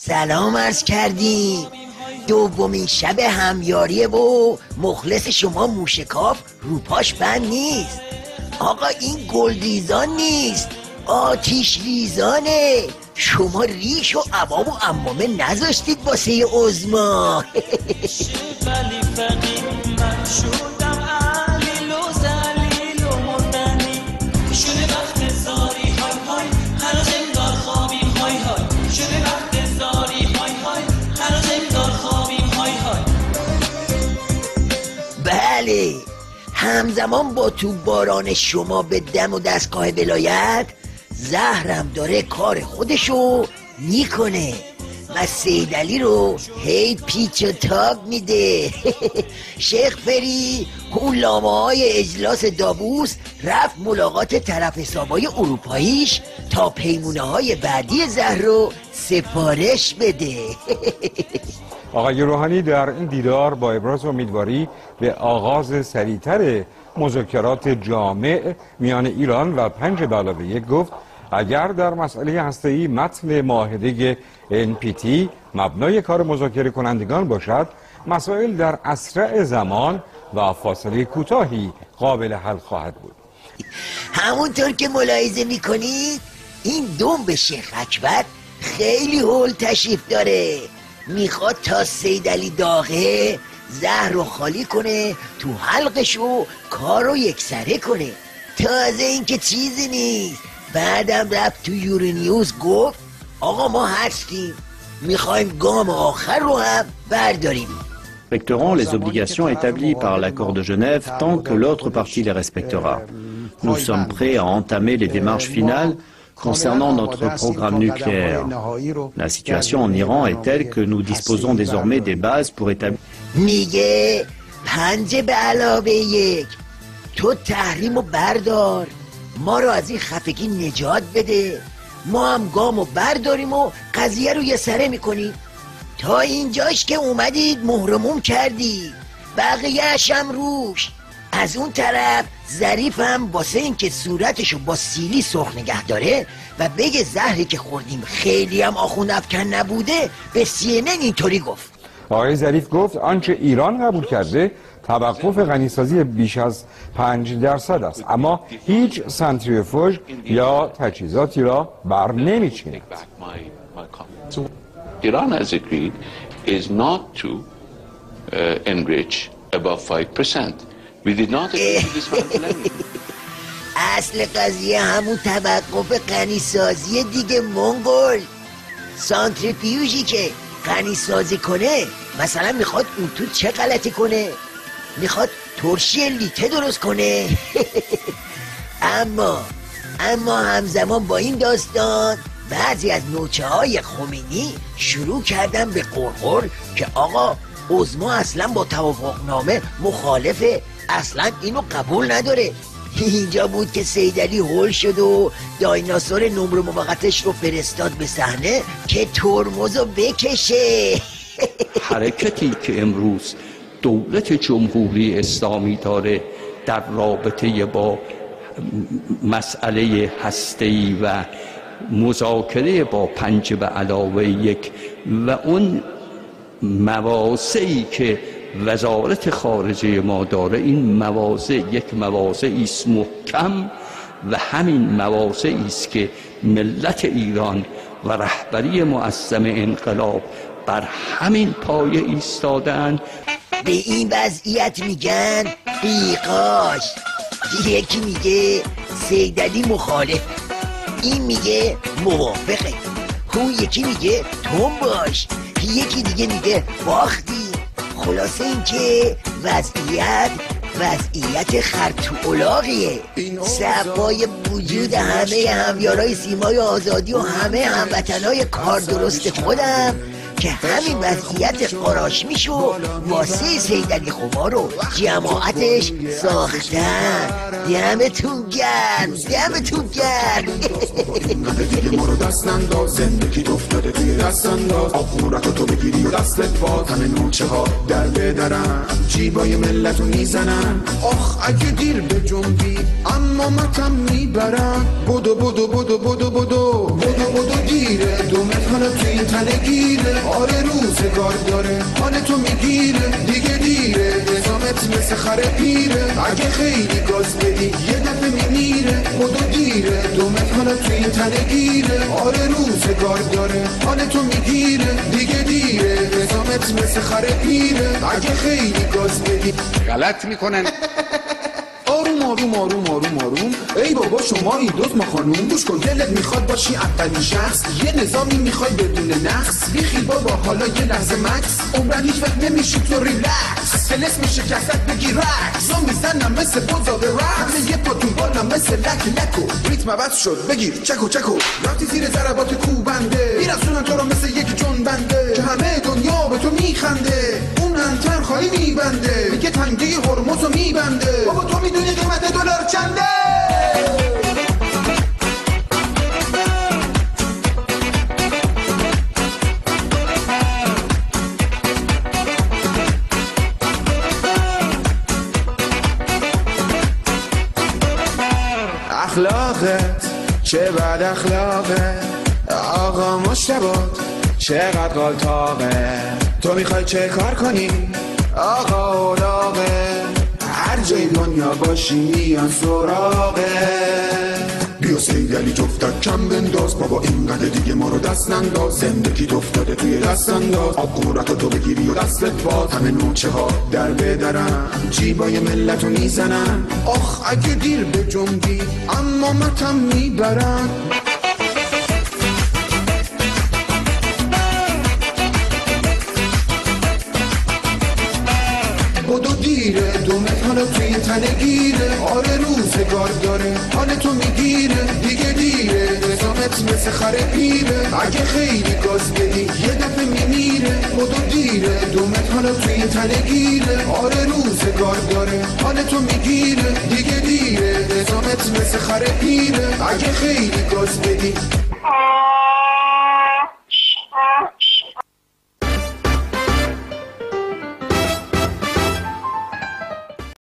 سلام عرض کردیم دومین شب همیاریه و مخلص شما موشکاف روپاش بند نیست. آقا این گلریزان نیست. آتیش ریزانه. شما ریش و عباب و امامه نذاشتید واسه ازما بله. همزمان با تو باران شما به دم و دستگاه ولایت زهرم داره کار خودشو می‌کنه و سیدلی رو هی پیچ و تاب میده. شیخ فری اون لامه های اجلاس دابوس رفت ملاقات طرف حسابای اروپاییش تا پیمونه های بعدی زهر رو سفارش بده. آقای روحانی در این دیدار با ابراز امیدواری به آغاز سریعتر مذاکرات جامع میان ایران و پنج به علاوه یک گفت اگر در مسئله هسته‌ای متن معاهده NPT مبنای کار مذاکره کنندگان باشد مسائل در اسرع زمان و فاصله کوتاهی قابل حل خواهد بود. همونطور که ملاحظه می‌کنید این دوم به شیخ اکبر خیلی هول تشریف داره. می‌خواد تا سیدلی داغه زهر رو خالی کنه تو حلقش و کار رو یکسره کنه تازه این که چیزی نیست بعدم رفت تو یورونیوز گفت آقا ما هستیم می‌خوایم گام آخر رو هم برداریم respecteront les obligations établies par l'accord de Genève tant que l'autre partie les respectera. Nous sommes prêts à entamer les démarches finales concernant notre programme nucléaire. La situation en Iran est telle que nous disposons désormais des bases pour établir میگه پنجه به علاوه یک تو تحریم و بردار ما رو از این خفگی نجات بده ما هم گامو برداریم و قضیه رو یه سره می‌کنیم تا اینجاش که اومدید مهرموم کردی بقیهش هم روش از اون طرف ظریف هم واسه اینکه صورتشو با سیلی سرخ نگه داره و بگه زهری که خوردیم خیلی هم آخون افکن نبوده به CNN اینطوری گفت. آقای ظریف گفت آنچه ایران قبول کرده توقف غنیسازی بیش از پنج درصد است. اما هیچ سنتریفوژ یا تجهیزاتی را بر نمیچیند. Iran has agreed is not to uh, enrich above 5%. We did not agree to dismantle anything. اصل قضیه همون توقف غنی سازی دیگه منگل سانتریفیوژی که غنی سازی کنه مثلا می‌خواد اون تو چه غلطی کنه؟ می‌خواد ترشی لیته درست کنه؟ اما اما همزمان با این داستان بعضی از نوچه های خمینی شروع کردن به قرقر که آقا ازما اصلا با توافقنامه مخالفه اصلا اینو قبول نداره. اینجا بود که سیدلی هول شد و دایناسور نمره موقتش رو فرستاد به صحنه که ترمزو بکشه. حرکتی که امروز دولت جمهوری اسلامی داره در رابطه با مسئله هسته‌ای و مذاکره با پنج به علاوه یک و اون مواسعی که وزارت خارجه ما داره این مواضع یک مواضع است محکم و همین مواضعی است که ملت ایران و رهبری معظم انقلاب بر همین پایه ایستادند به این وضعیت میگن بیقاش یکی میگه سیدلی مخالف این میگه موافقه. اون یکی میگه تون باش یکی دیگه میگه باختی. خلاصه این که وضعیت وضعیت خرطو الاغیه سبای وجود همه همیارای سیمای آزادی و همه هموطنای کار درست خودم که همین وضعیت قراش میشو واسه سیدلی خمار و جماعتش ساختن. دمتون گرم دمتون گرم. رو دست انداز زندگی افتاده توی دست انداز آخورت تو بگیری و دستت باز همه نوچه ها در بدرن. جیبای ملت رو می‌زنن. آخ اگه دیر به جنبی اما متم می‌برن. بدو بدو بدو بدو بدو. بدو بدو دیره دو متر تو این تنه گیره. آره روزگار داره. حال تو می‌گیره. دیگه دیره. نظامت مثل خره پیره. اگه خیلی گاز بدی یه دفعه میمیره. بدو دیره دو متر تو این تنه گیره. آره روزگار داره. حال تو می‌گیره دیگه دیره. نظامت مثل خره پیره. اگه خیلی گاز بدی. غلط می‌کنن. آروم آروم آروم آروم آروم. ای بابا شما این دوست ما خانوم گوش کن دلت می‌خواد باشی اولین شخص. یه نظامی می‌خوای بدون نقص. بیخیل بابا حالا یه لحظه مکس. عمرن هیچ وقت نمیشی تو ریلکس. تلس میشه کسد بگی رکس زو می‌زنم مثل بوزا به رکس یه پاتون بالا مثل لک لکو ریتم عوض شد. بگیر چکو چکو. رفتی زیر ضربات کوبنده. میرسونن تو رو مثل یک جون بنده که همه دنیا به تو میخنده. اون انتر خواهی میبنده. میگه تنگه هرمز رو میبنده. بابا تو می‌دونی قیمت دلار چنده؟ اخلاقت چه بد اخلاقه؟ آقا مشتبات چقدر قلطاقه؟ تو می‌خوای چه کار کنی؟ آقا اولاغه هر جای دنیا باشی میان سراغه. بیا سیدلی جفتک کم بنداز. بابا اینقدر دیگه ما رو دست ننداز. زندگی افتاده توی دست انداز. آب قورت تو بگیری و دستت باز همه نوچه ها در بدرن. جیبای ملت رو می‌زنن. آخ اگه دیر به جنبی اما متم می‌برن. بدو دیره دو متر توی تنه گیره. آره روزگار داره حال تو می‌گیره. دیگه دیره نظامت مثل خره پیره. اگه خیلی گاز بدی یه دفعه میمیره. بدو دیره دو متر توی تنه گیره. آره روزگار داره حال تو می‌گیره. دیگه دیره نظامت مثل خره پیره. اگه خیلی گاز بدی.